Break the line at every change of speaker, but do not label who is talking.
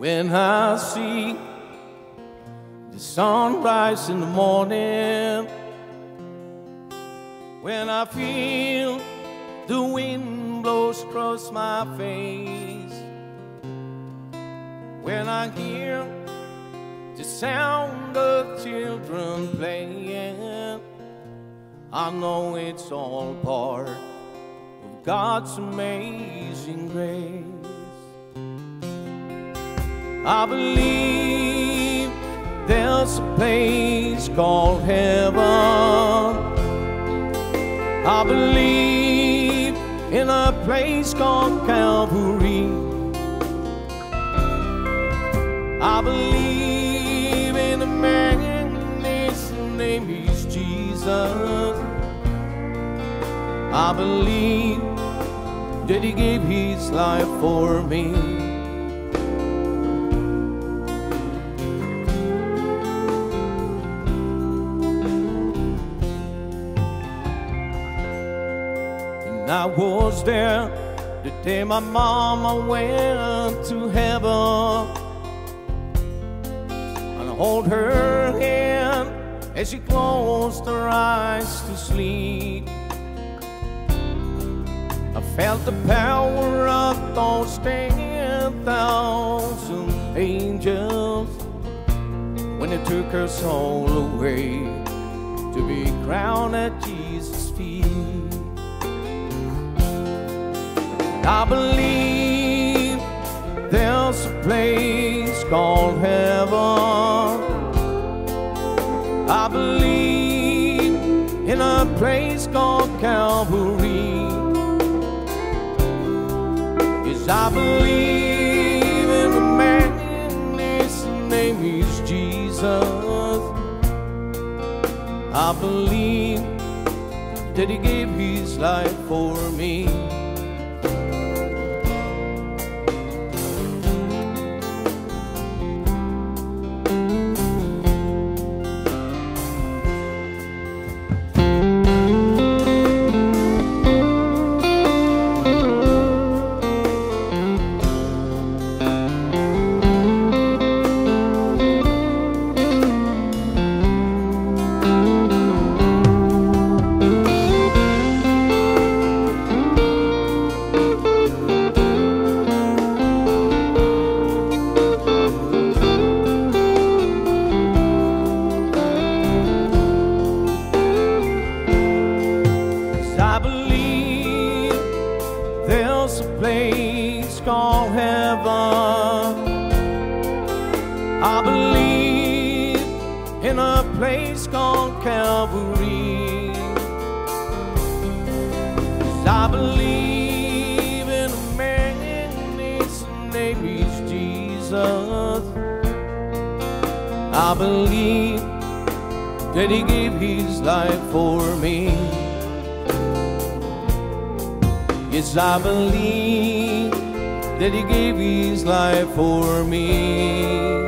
when I see the sunrise in the morning, when I feel the wind blows across my face, when I hear the sound of children playing, I know it's all part of God's amazing grace. I believe there's a place called heaven. I believe in a place called Calvary. I believe in a man, his name is Jesus. I believe that he gave his life for me. I was there the day my mama went to heaven. And I hold her hand as she closed her eyes to sleep. I felt the power of those ten thousand angels when they took her soul away to be crowned at Jesus' feet. I believe there's a place called heaven. I believe in a place called Calvary. Yes, I believe in a man, his name is Jesus. I believe that he gave his life for me. Place called heaven. I believe in a place called Calvary. I believe in a man, his name Jesus. I believe that he gave his life for me. Yes, I believe that he gave his life for me.